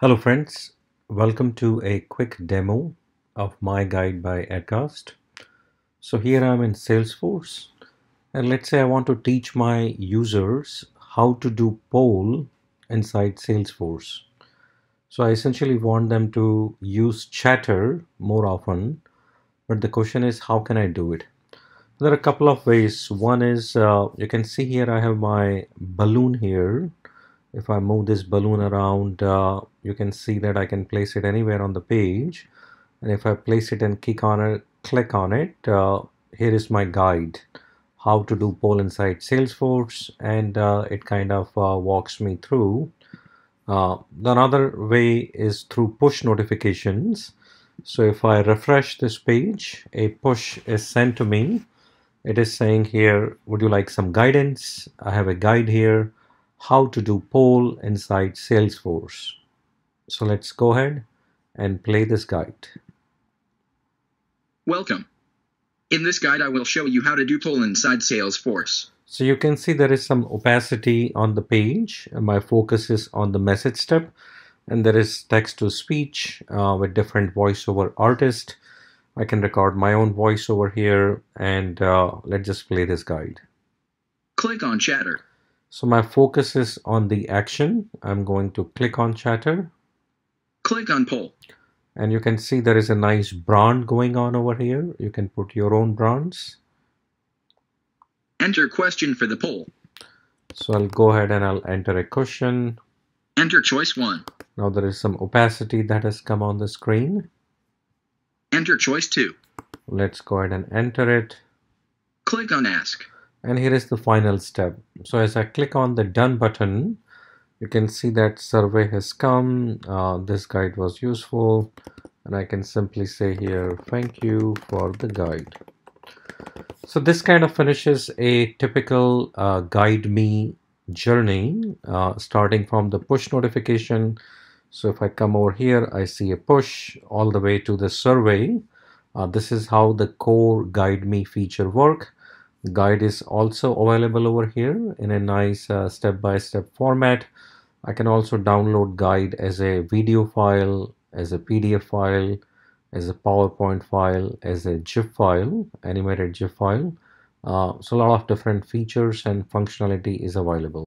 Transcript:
Hello friends, welcome to a quick demo of MyGuide by Edcast. So here I'm in Salesforce and let's say I want to teach my users how to do poll inside Salesforce. So I essentially want them to use chatter more often but the question is how can I do it? There are a couple of ways. One is uh, you can see here I have my balloon here if I move this balloon around uh, you can see that I can place it anywhere on the page. And if I place it and click on it click on it uh, here is my guide how to do poll inside Salesforce. And uh, it kind of uh, walks me through. Uh, another way is through push notifications. So if I refresh this page a push is sent to me. It is saying here would you like some guidance? I have a guide here how to do poll inside Salesforce. So let's go ahead and play this guide. Welcome. In this guide, I will show you how to do poll inside Salesforce. So you can see there is some opacity on the page. My focus is on the message step and there is text to speech uh, with different voiceover artist. I can record my own voice over here and uh, let's just play this guide. Click on chatter. So my focus is on the action. I'm going to click on chatter. Click on poll. And you can see there is a nice brand going on over here. You can put your own brands. Enter question for the poll. So I'll go ahead and I'll enter a question. Enter choice 1. Now there is some opacity that has come on the screen. Enter choice 2. Let's go ahead and enter it. Click on ask and here is the final step. So as I click on the done button you can see that survey has come. Uh, this guide was useful. And I can simply say here thank you for the guide. So this kind of finishes a typical uh, guide me journey uh, starting from the push notification. So if I come over here I see a push all the way to the survey. Uh, this is how the core guide me feature work guide is also available over here in a nice uh, step-by-step uh, -step format. I can also download guide as a video file as a PDF file as a PowerPoint file as a GIF file animated GIF file. Uh, so a lot of different features and functionality is available